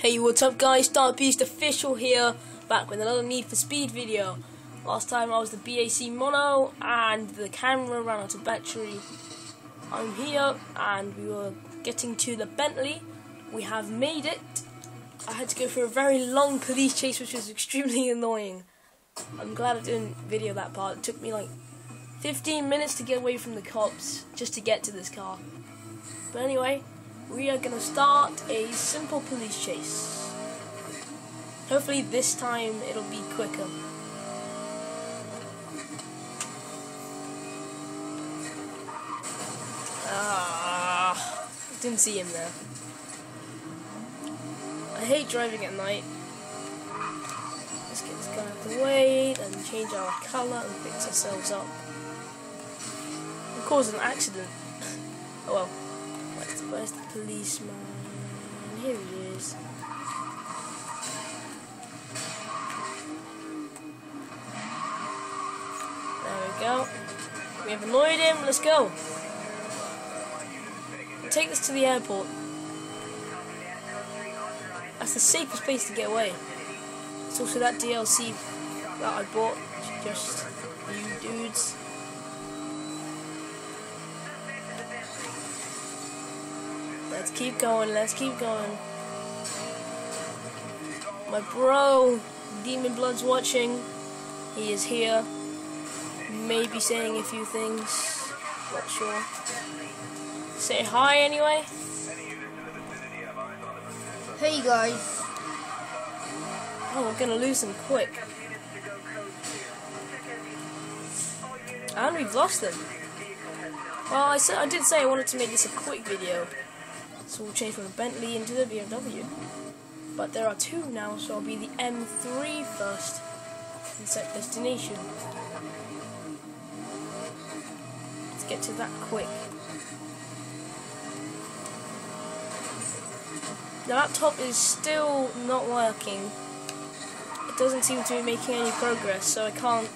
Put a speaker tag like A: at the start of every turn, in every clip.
A: Hey, what's up guys? Dark Beast Official here, back with another Need for Speed video. Last time I was the BAC Mono, and the camera ran out of battery. I'm here, and we were getting to the Bentley. We have made it. I had to go for a very long police chase, which was extremely annoying. I'm glad I didn't video that part. It took me like 15 minutes to get away from the cops, just to get to this car. But anyway, we are going to start a simple police chase. Hopefully this time it'll be quicker. Ah, didn't see him there. I hate driving at night. Let's get this guy out of the way and change our colour and fix ourselves up. And cause an accident. oh well. Where's, the policeman? Here he is. There we go. We have annoyed him. Let's go. take this to the airport. That's the safest place to get away. It's also that DLC that I bought. Just you dudes. Let's keep going, let's keep going. My bro, Demon Blood's watching. He is here. Maybe saying a few things. Not sure. Say hi anyway.
B: Hey guys.
A: Oh, we're gonna lose them quick. And we've lost them. Well, I said I did say I wanted to make this a quick video. So we'll change from the Bentley into the BMW. But there are two now, so I'll be the M3 first and set destination. Let's get to that quick. The laptop is still not working. It doesn't seem to be making any progress, so I can't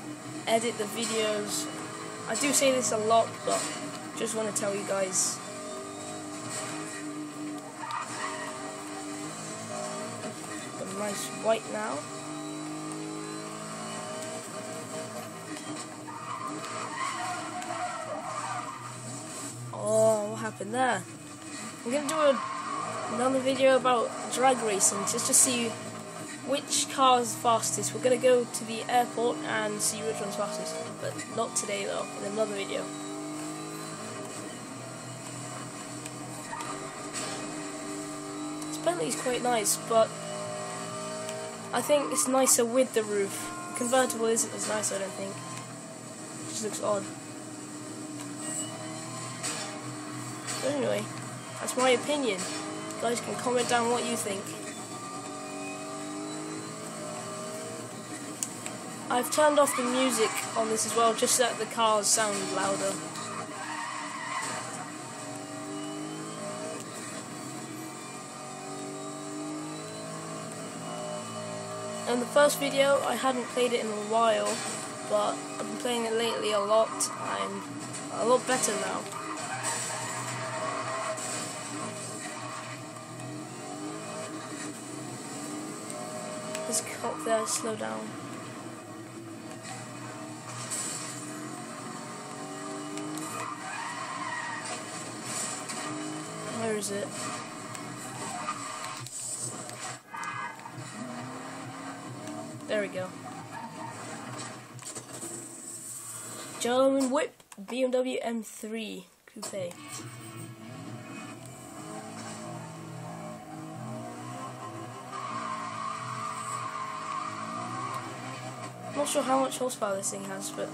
A: edit the videos. I do say this a lot, but just want to tell you guys nice white now. Oh, what happened there? I'm gonna do a, another video about drag racing just to see which car is fastest. We're gonna go to the airport and see which one's fastest, but not today though, in another video. Bentley's quite nice, but I think it's nicer with the roof. Convertible isn't as nice, I don't think. It just looks odd. But anyway, that's my opinion. You guys can comment down what you think. I've turned off the music on this as well, just so that the cars sound louder. In the first video, I hadn't played it in a while, but I've been playing it lately a lot. I'm a lot better now. Cop there, slow down. Where is it? German Whip BMW M3 Coupe. Not sure how much horsepower this thing has, but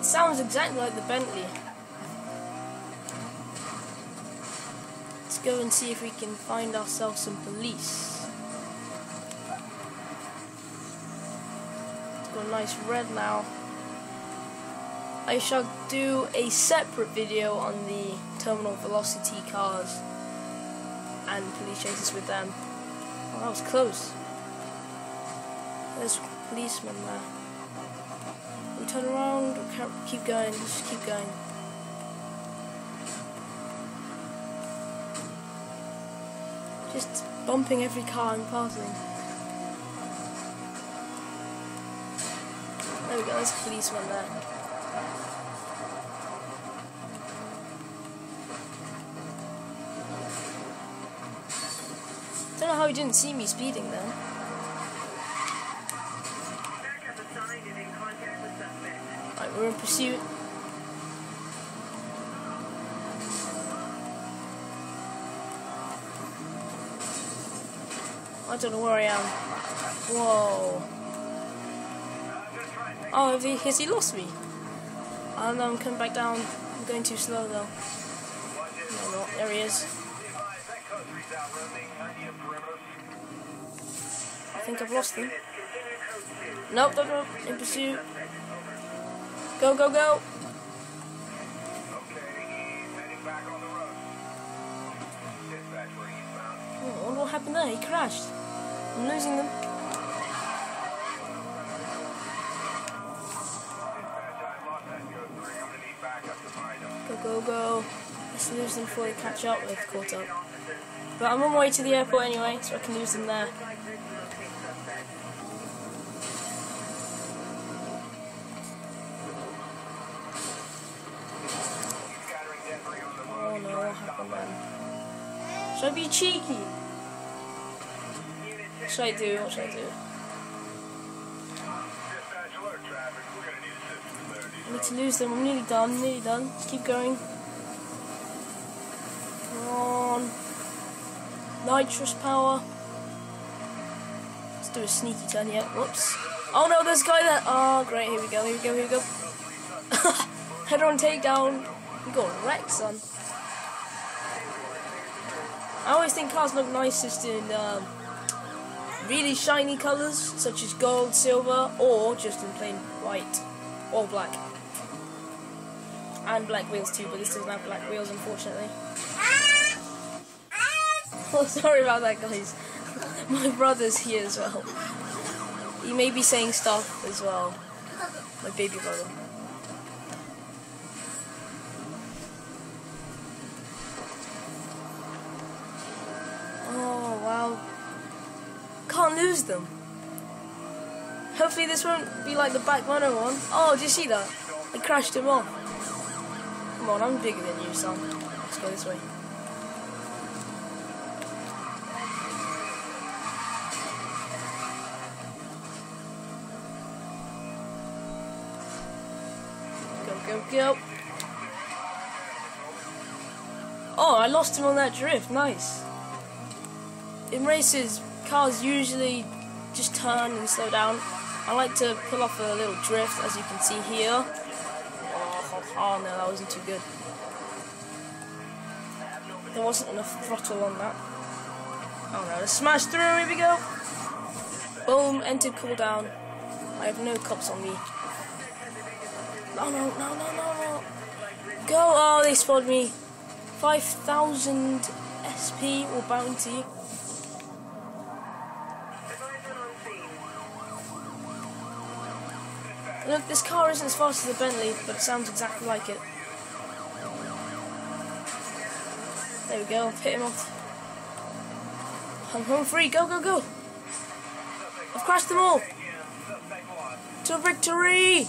A: it sounds exactly like the Bentley. Let's go and see if we can find ourselves some police. It's got a nice red now. I shall do a separate video on the terminal velocity cars and police chases with them. Oh, that was close. There's policemen there. We turn around or keep going? Just keep going. Just bumping every car I'm passing. There we go, there's a policeman there. I don't know how he didn't see me speeding then. Right, we're in pursuit. I don't know where I am. Whoa. Oh, he, has he lost me? I don't know, I'm coming back down. I'm going too slow though. No, there he is. I think I've lost them. Nope, nope, nope. In pursuit. Go, go, go. Oh, what happened there. He crashed. I'm losing them. Go, go, go. Let's lose them before they catch up. They've caught up. But I'm on my way to the airport anyway, so I can lose them there. Should I be cheeky? What should I do? What should I do? I need to lose them. I'm nearly done. Nearly done. Just keep going. Come on. Nitrous power. Let's do a sneaky turn here. Whoops. Oh no, there's a guy there. Oh, great. Here we go. Here we go. Here we go. Head on takedown. We got wrecked, son. I always think cars look nicest in um, really shiny colours, such as gold, silver, or just in plain white or black. And black wheels too, but this doesn't have black wheels, unfortunately. Oh, sorry about that, guys. My brother's here as well. He may be saying stuff as well. My baby brother. Lose them. Hopefully this won't be like the back runner one. Oh, did you see that? I crashed him off. Come on, I'm bigger than you, son. Let's go this way. Go, go, go. Oh, I lost him on that drift. Nice. In races, cars usually just turn and slow down. I like to pull off a little drift, as you can see here. Oh, oh no, that wasn't too good. There wasn't enough throttle on that. Oh no, smash through, here we go. Boom, entered cooldown. I have no cops on me. No, no, no, no, no, no. Go, oh, they spotted me. 5,000 SP or bounty. Look, this car isn't as fast as the Bentley, but it sounds exactly like it. There we go, hit him off. I'm home free, go, go, go! I've crashed them all! To victory!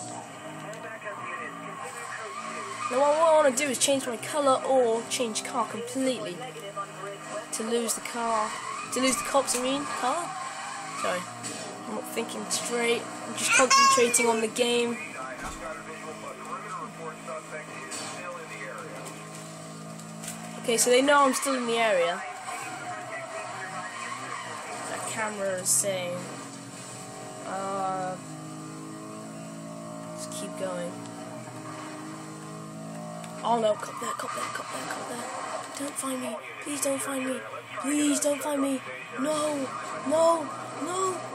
A: Now what I want to do is change my colour or change car completely. To lose the car. To lose the cops, I mean. Car? Sorry. I'm not thinking straight. I'm just concentrating on the game. Okay, so they know I'm still in the area. That camera is saying. Uh, just keep going. Oh no, cop there, cop there, cop there, cop there. Don't find me. Please don't find me. Please don't find me. No, no, no.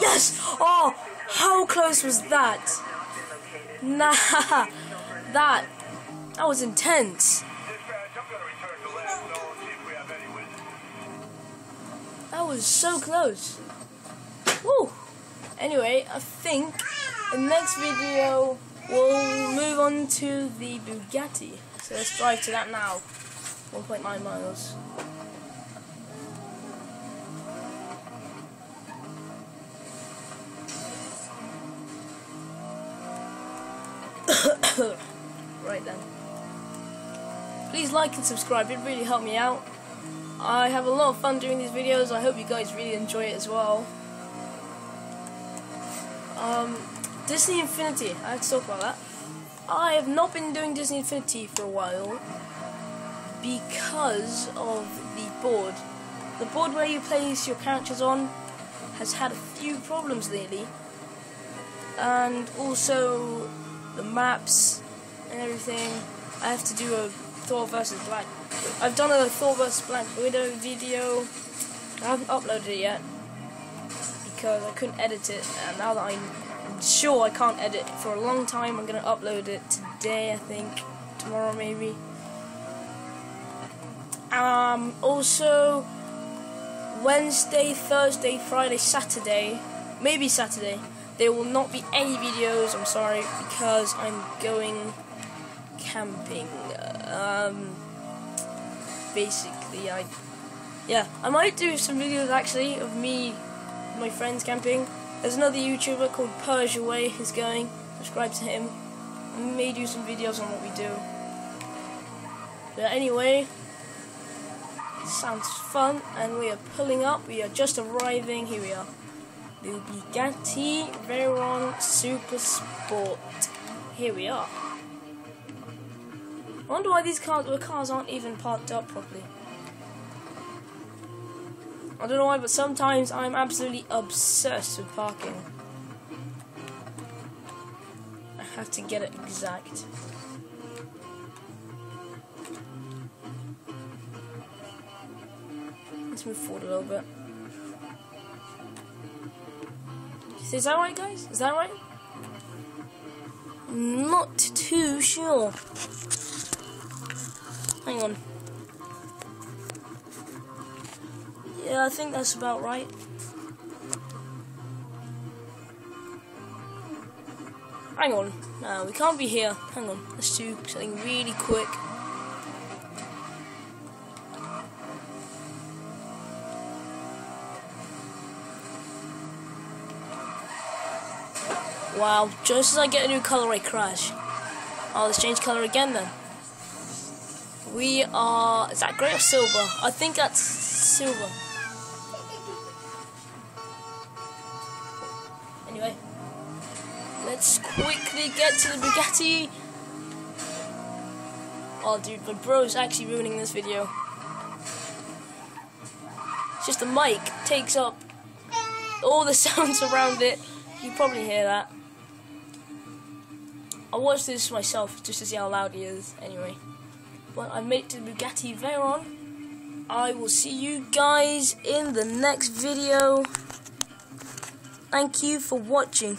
A: Yes! Oh, how close was that? Nah, that, that was intense. That was so close. Woo! Anyway, I think the next video we'll move on to the Bugatti. So let's drive to that now. 1.9 miles. right then. Please like and subscribe, it really helped me out. I have a lot of fun doing these videos, I hope you guys really enjoy it as well. Um, Disney Infinity, I have to talk about that. I have not been doing Disney Infinity for a while because of the board. The board where you place your characters on has had a few problems lately. And also the maps and everything. I have to do a Thor versus Black. I've done a Thor versus Black Widow video. I haven't uploaded it yet because I couldn't edit it, and now that I'm sure I can't edit for a long time, I'm gonna upload it today. I think tomorrow maybe. Um, also Wednesday, Thursday, Friday, Saturday, maybe Saturday. There will not be any videos. I'm sorry because I'm going camping. Um, basically, I yeah, I might do some videos actually of me, my friends camping. There's another YouTuber called Persia Way who's going. Subscribe to him. I may do some videos on what we do. But anyway, sounds fun, and we are pulling up. We are just arriving. Here we are. The Bugatti Veyron Super Sport. Here we are. I wonder why these cars, the cars aren't even parked up properly. I don't know why, but sometimes I'm absolutely obsessed with parking. I have to get it exact. Let's move forward a little bit. Is that right, guys? Is that right? Not too sure. Hang on. Yeah, I think that's about right. Hang on. No, we can't be here. Hang on. Let's do something really quick. Wow, just as I get a new color, I crash. Oh, let's change color again then. We are. Is that grey or silver? I think that's silver. Anyway, let's quickly get to the Bugatti. Oh, dude, my bro's actually ruining this video. It's just the mic takes up all the sounds around it. You probably hear that. I watched this myself just to see how loud he is. Anyway, but I made it to the Bugatti Veyron. I will see you guys in the next video. Thank you for watching.